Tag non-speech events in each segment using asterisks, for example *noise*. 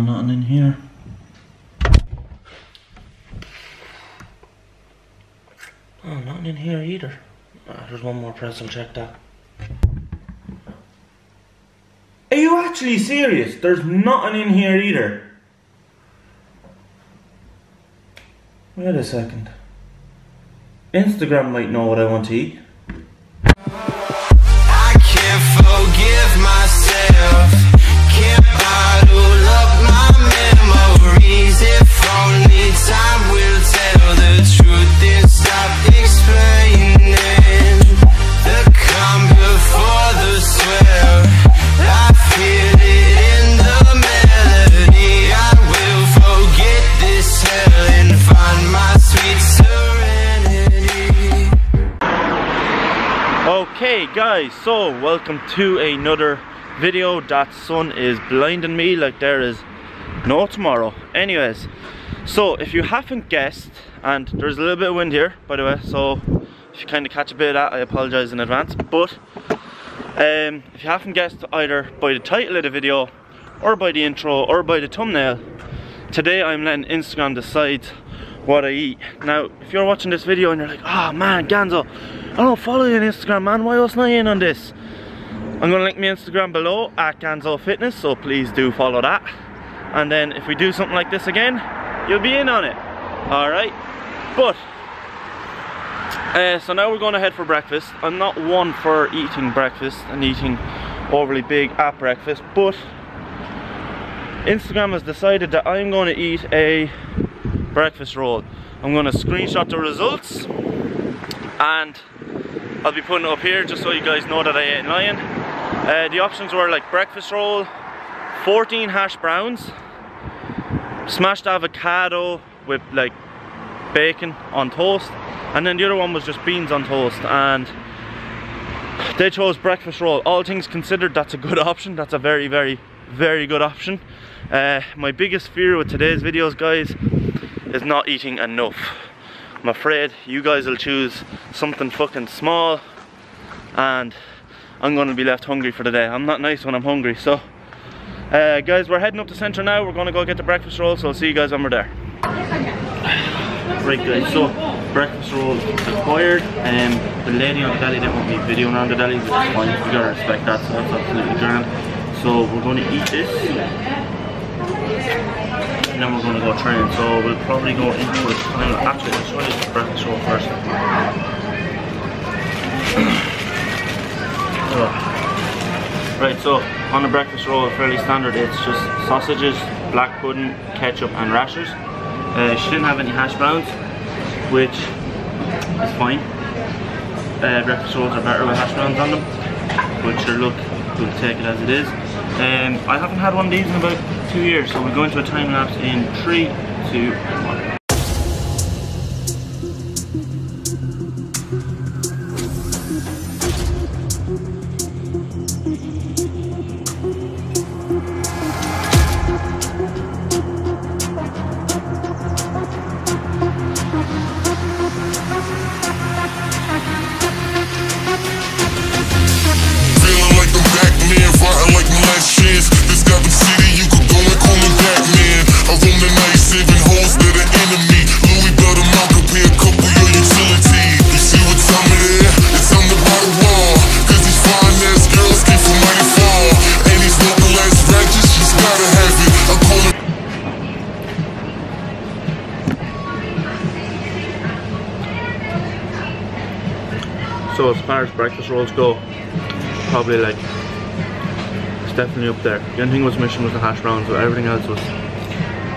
No, nothing in here. Oh, nothing in here either. Ah, there's one more press, I'll check that. Are you actually serious? There's nothing in here either. Wait a second. Instagram might know what I want to eat. So welcome to another video. That sun is blinding me like there is no tomorrow. Anyways, so if you haven't guessed, and there's a little bit of wind here by the way, so if you kind of catch a bit of that, I apologise in advance. But um, if you haven't guessed either by the title of the video, or by the intro, or by the thumbnail, today I'm letting Instagram decide what I eat. Now, if you're watching this video and you're like, oh man, Ganzo, I don't follow you on Instagram, man. Why wasn't I in on this? I'm gonna link my Instagram below at Ganzo Fitness, so please do follow that. And then if we do something like this again, you'll be in on it. Alright? But uh, so now we're going to head for breakfast. I'm not one for eating breakfast and eating overly big at breakfast, but Instagram has decided that I'm going to eat a breakfast roll. I'm going to screenshot the results and I'll be putting it up here just so you guys know that I ain't lying. Uh, the options were like breakfast roll, 14 hash browns, smashed avocado with like bacon on toast, and then the other one was just beans on toast. And they chose breakfast roll. All things considered, that's a good *laughs* option. That's a very, very, very good option. Uh, my biggest fear with today's videos, guys, is not eating enough. I'm afraid you guys will choose something fucking small and I'm gonna be left hungry for the day. I'm not nice when I'm hungry, so uh, guys, we're heading up to centre now. We're gonna go get the breakfast roll, so I'll see you guys when we're there. Right guys, so breakfast roll acquired. Um, the lady on the deli didn't want me videoing around the deli, which is fine. You gotta respect that, so that's absolutely grand. So we're gonna eat this. Then we're gonna go train. So we'll probably go into a time. Actually, let's try this breakfast roll first. *clears throat* Right, so on the breakfast roll, fairly standard. It's just sausages, black pudding, ketchup, and rashers. Uh, she didn't have any hash browns, which is fine. Uh, breakfast rolls are better with hash browns on them, but sure, look, we'll take it as it is. Um, I haven't had one of these in about two years, so we're going to a time lapse in three, two, one. Breakfast rolls go, probably like it's definitely up there. The only thing was missing was the hash browns, but everything else was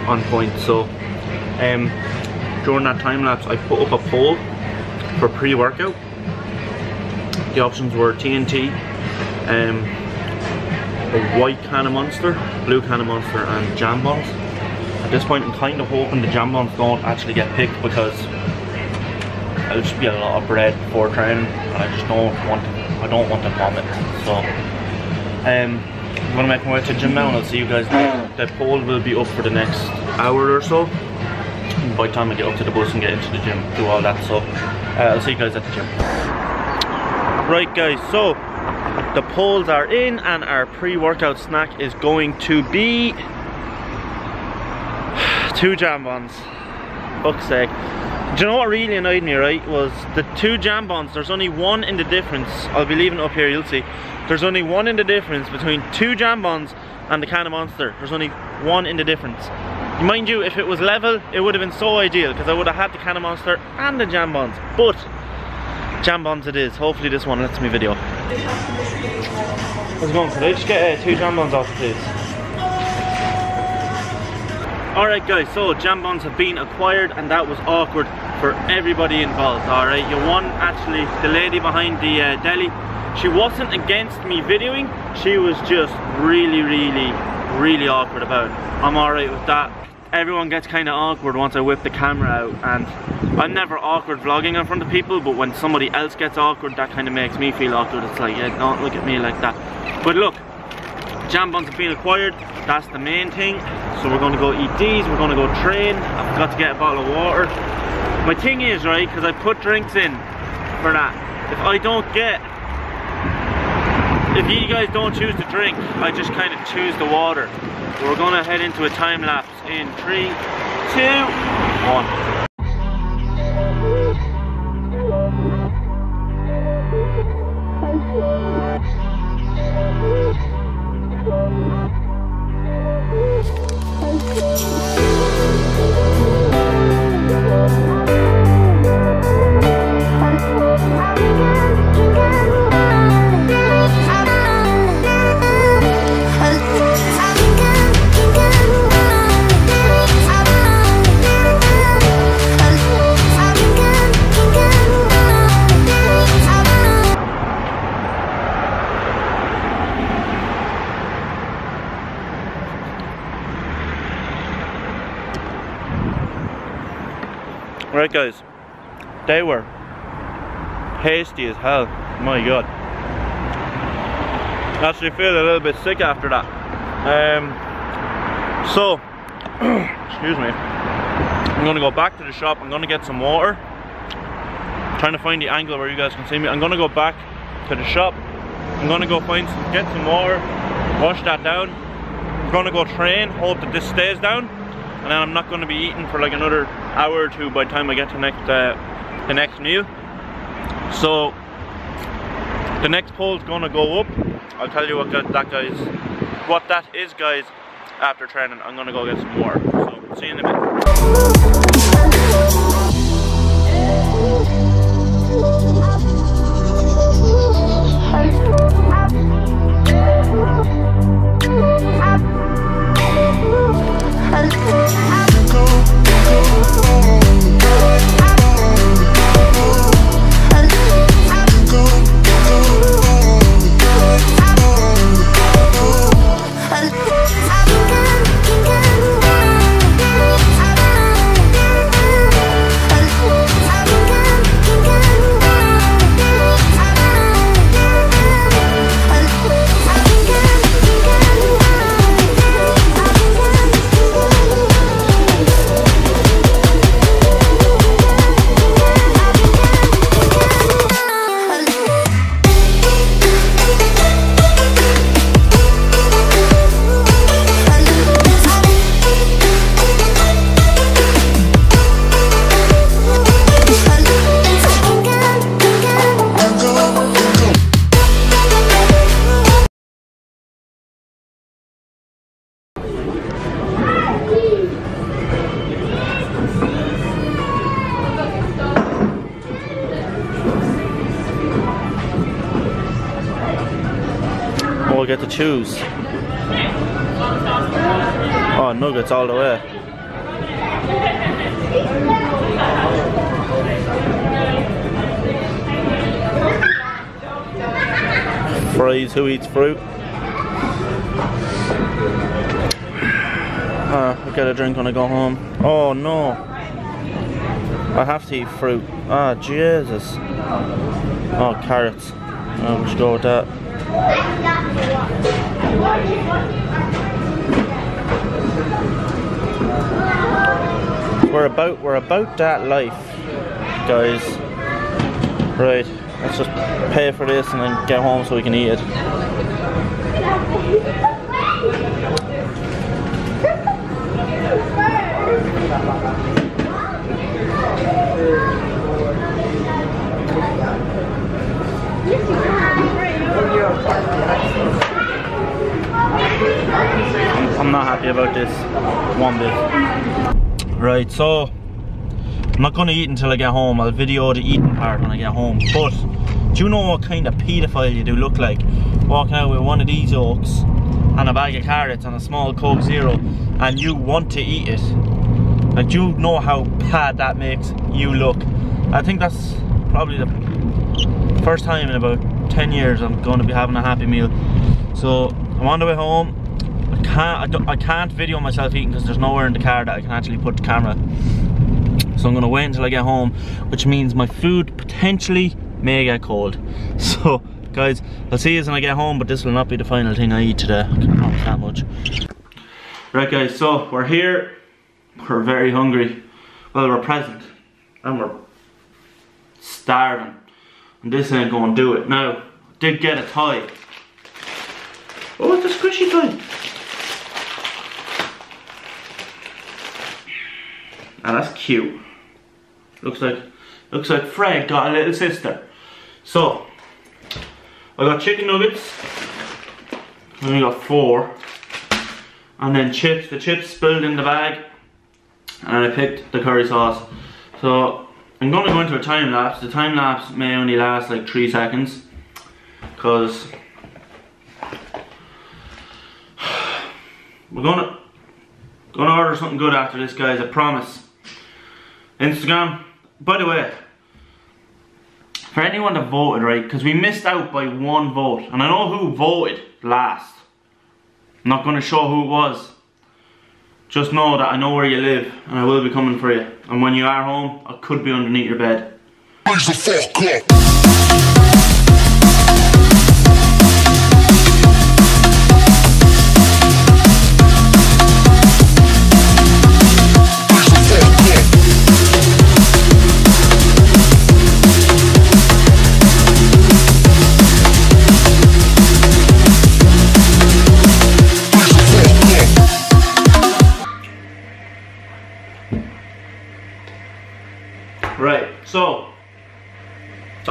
on point. So um, during that time lapse, I put up a poll for pre-workout. The options were TNT, um, a white can of Monster, blue can of Monster, and jambons. At this point, I'm kind of hoping the jambons don't actually get picked because it'll just be a lot of bread before training I just don't want to, I don't want to vomit so um, I'm gonna make my way to the gym now and I'll see you guys there. the poll will be up for the next hour or so by the time I get up to the bus and get into the gym do all that so uh, I'll see you guys at the gym right guys so the polls are in and our pre-workout snack is going to be *sighs* Two jambons. Fuck's sake. Do you know what really annoyed me, right? Was the two jambons, there's only one in the difference. I'll be leaving up here, you'll see. There's only one in the difference between two jambons and the can of monster. There's only one in the difference. Mind you, if it was level, it would have been so ideal because I would have had the can of monster and the jambons. But jambons it is. Hopefully this one lets me video. How's it going? Could I just get uh, two jambons off, please? Alright guys, so jambons have been acquired and that was awkward for everybody involved, alright? You won actually, the lady behind the uh, deli, she wasn't against me videoing, she was just really, really, really awkward about it. I'm alright with that. Everyone gets kind of awkward once I whip the camera out and I'm never awkward vlogging in front of people, but when somebody else gets awkward, that kind of makes me feel awkward. It's like, yeah, don't look at me like that. But look, jambons have been acquired that's the main thing. So we're going to go eat these we're going to go train. I forgot to get a bottle of water. My thing is right because I put drinks in for that. If I don't get if you guys don't choose to drink I just kind of choose the water. We're going to head into a time lapse in three two one they were hasty as hell, my god. Actually feel a little bit sick after that. Um, so, *clears throat* excuse me, I'm gonna go back to the shop, I'm gonna get some water. I'm trying to find the angle where you guys can see me. I'm gonna go back to the shop, I'm gonna go find some, get some water, wash that down. I'm gonna go train, hope that this stays down and then I'm not to be eating for like another hour or two by the time I get to next uh, the next meal. So the next poll is to go up. I'll tell you what that guys, what that is, guys. After training, I'm to go get some more. So see you in a minute. Oh, nuggets all the way. Fries, who eats fruit? Uh, I get a drink when I go home. Oh no. I have to eat fruit. Ah, Jesus. Oh, carrots. I'll just go with that. We're about we're about that life, guys. Right, let's just pay for this and then get home so we can eat it. *laughs* this one bit. Right, so I'm not gonna eat until I get home. I'll video the eating part when I get home. But do you know what kind of paedophile you do look like? Walking out with one of these oaks and a bag of carrots and a small Coke Zero and you want to eat it. Do you know how bad that makes you look? I think that's probably the first time in about 10 years I'm going to be having a happy meal. So I'm on the way home. I can't, I, I can't video myself eating because there's nowhere in the car that I can actually put the camera. So I'm gonna wait until I get home, which means my food potentially may get cold. *laughs* So guys, I'll see you when I get home, but this will not be the final thing I eat today. I can promise that much. Right guys, so we're here. We're very hungry. Well, we're present. And we're starving. And this ain't gonna do it. Now, I did get a toy. Oh, it's a squishy toy. Ah, that's cute. Looks like looks like Fred got a little sister. So I got chicken nuggets. I only got four. And then chips. The chips spilled in the bag. And I picked the curry sauce. So I'm gonna go into a time lapse. The time lapse may only last like three seconds. Cause *sighs* we're gonna gonna order something good after this guys, I promise. Instagram. By the way, for anyone that voted, right, because we missed out by one vote, and I know who voted last. I'm not going to show who it was. Just know that I know where you live, and I will be coming for you. And when you are home, I could be underneath your bed.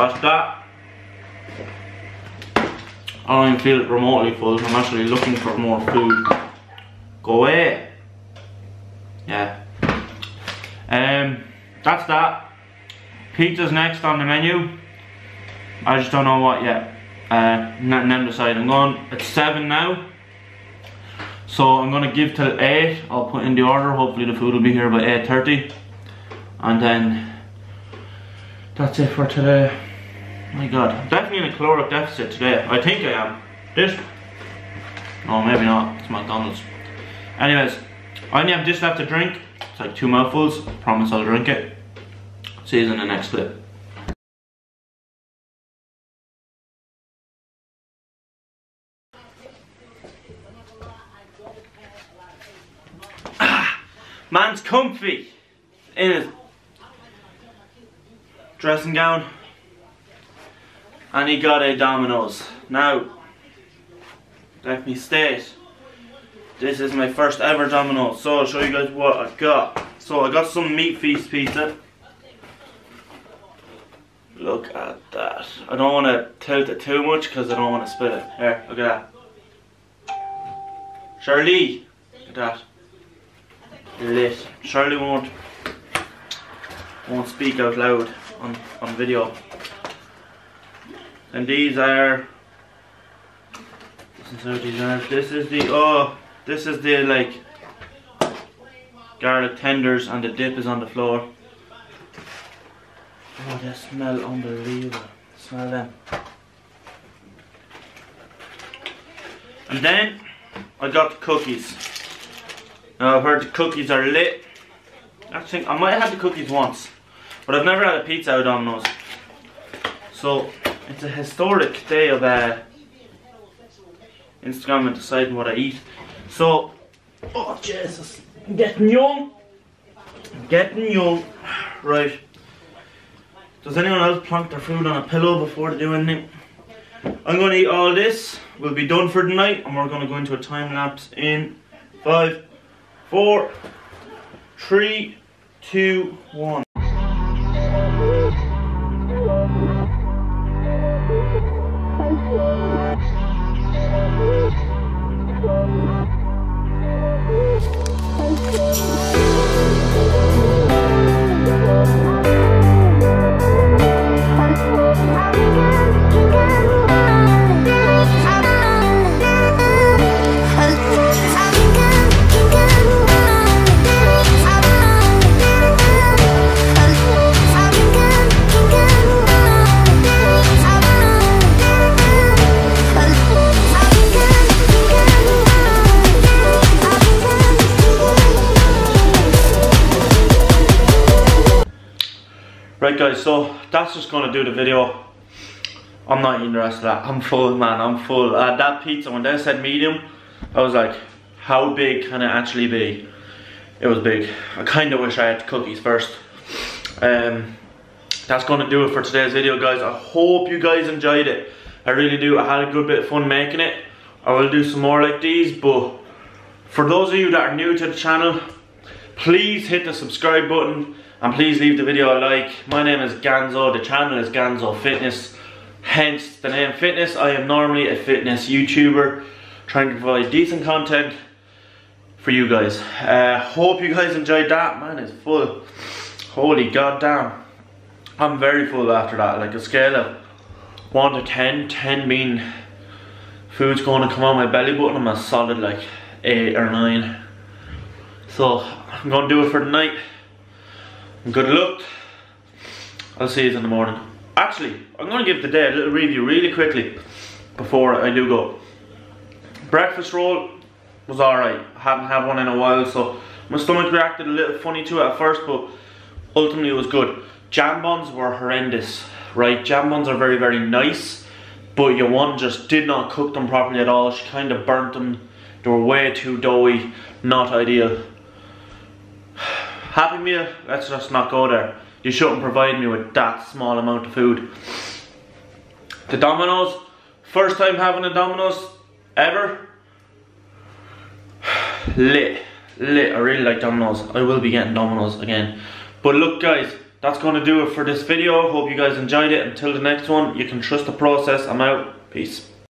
That's that. I don't even feel it remotely full. I'm actually looking for more food. Go away. Yeah. Um, that's that. Pizza's next on the menu. I just don't know what yet. Uh, not them decide. I'm going. It's seven now. So I'm gonna give till eight. I'll put in the order. Hopefully the food will be here by eight thirty. And then that's it for today. My god, I'm definitely in a caloric deficit today. I think I am. This? No, maybe not. It's McDonald's. Anyways, I only have this left to drink. It's like two mouthfuls. Promise I'll drink it. See you in the next clip. Ah, man's comfy in his dressing gown and he got a Domino's. Now, let me state, this is my first ever Domino's, so I'll show you guys what I got. So I got some Meat Feast pizza. Look at that. I don't want to tilt it too much because I don't want to spill it. Here, look at that. Shirley, look at that. Lit. Shirley won't won't speak out loud on, on video. And these are this is how these are. This is the oh this is the like garlic tenders and the dip is on the floor. Oh they smell unbelievable. Smell them. And then I got the cookies. Now I've heard the cookies are lit. I think I might have had the cookies once. But I've never had a pizza out on those. So it's a historic day of uh, Instagram and deciding what I eat. So, oh Jesus, I'm getting young. I'm getting young. Right. Does anyone else plonk their food on a pillow before they do anything? I'm going to eat all this. We'll be done for tonight, and we're going to go into a time lapse in five, four, three, two, one. Gonna do the video. I'm not rest of that. I'm full, man. I'm full. Uh, that pizza, when they said medium, I was like, how big can it actually be? It was big. I kind of wish I had cookies first. Um, that's gonna do it for today's video, guys. I hope you guys enjoyed it. I really do. I had a good bit of fun making it. I will do some more like these, but for those of you that are new to the channel, please hit the subscribe button and please leave the video a like. My name is Ganzo, the channel is Ganzo Fitness, hence the name Fitness. I am normally a fitness YouTuber trying to provide decent content for you guys. Uh, hope you guys enjoyed that. Man, it's full. Holy goddamn. I'm very full after that. Like a scale of 1 to 10, 10 being food's going to come on my belly button. I'm a solid like 8 or 9. So I'm to do it for tonight. Good luck. I'll see you in the morning. Actually, I'm to give the day a little review really quickly before I do go. Breakfast roll was alright. I hadn't had one in a while, so my stomach reacted a little funny to it at first, but ultimately it was good. Jambons were horrendous, right? Jambons are very, very nice, but your one just did not cook them properly at all. She kind of burnt them. They were way too doughy, not ideal. Happy meal, let's just not go there. You shouldn't provide me with that small amount of food. The Domino's, first time having a Domino's ever. *sighs* Lit, lit, I really like Domino's. I will be getting Domino's again. But look guys, that's going to do it for this video. Hope you guys enjoyed it. Until the next one, you can trust the process. I'm out. Peace.